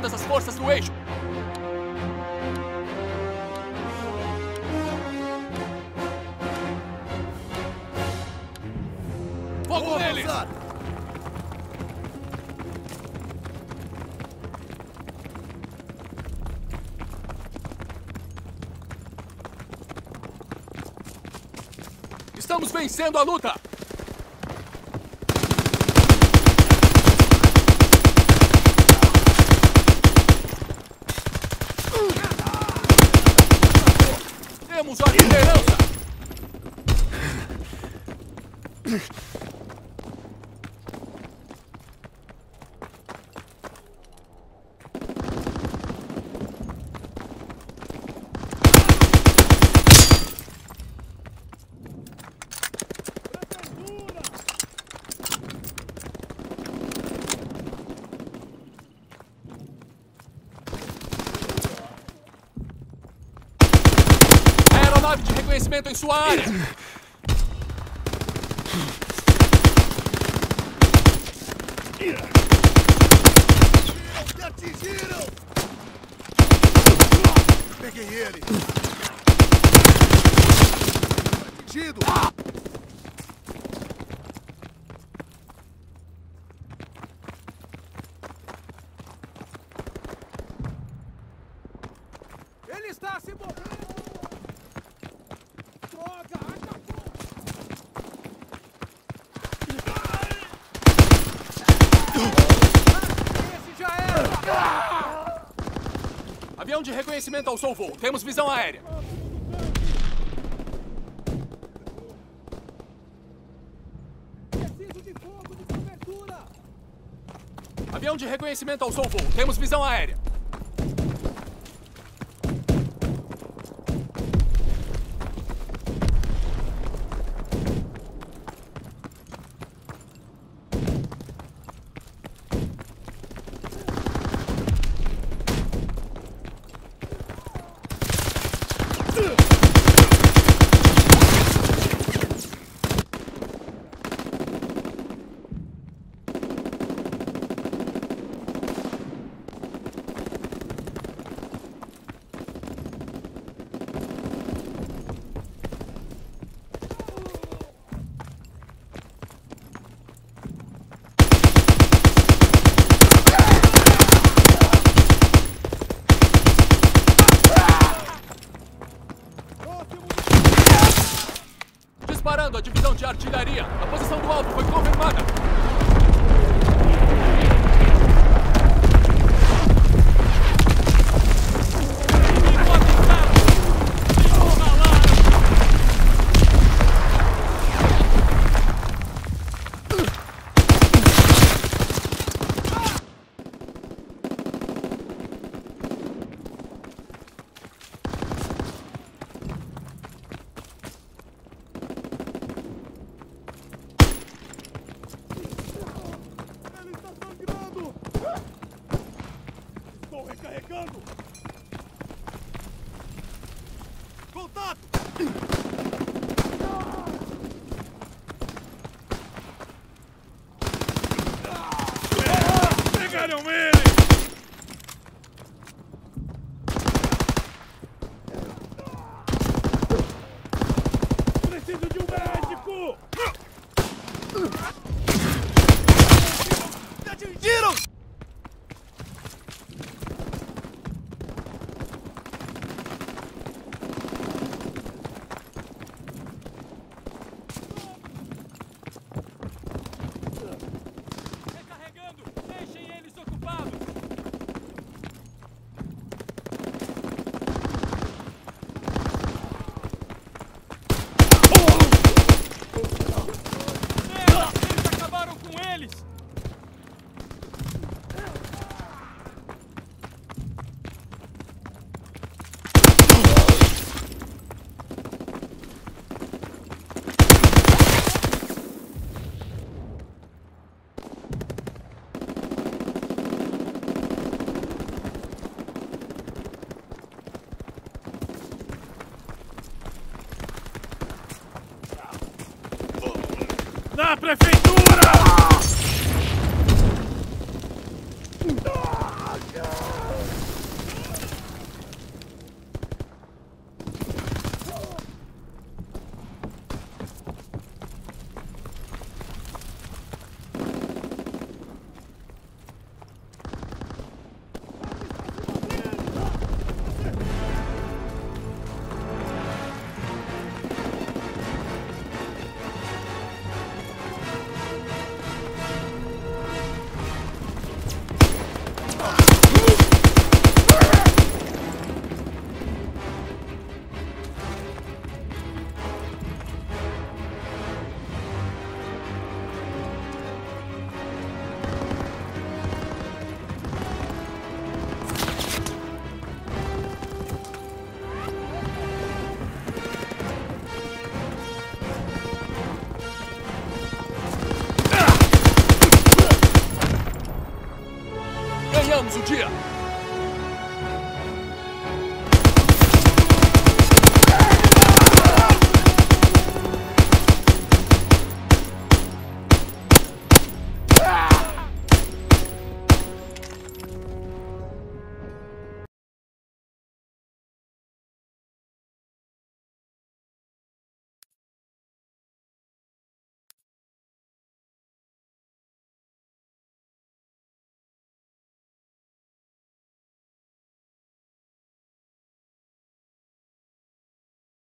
todas as forças do eixo. Fogo neles! Estamos vencendo a luta! Temos a liderança! Aeronave de reconhecimento em sua área! Me atingiram! Peguei ele! Atingido! Ele está se movendo! Avião de reconhecimento ao voo. Temos visão aérea. Preciso de fogo de cobertura! Avião de reconhecimento ao voo. Temos visão aérea. A divisão de artilharia. A posição do alvo foi confirmada. Recarregando! Contato! Pegaram ele! Preciso de um médico! Na ganhamos o dia!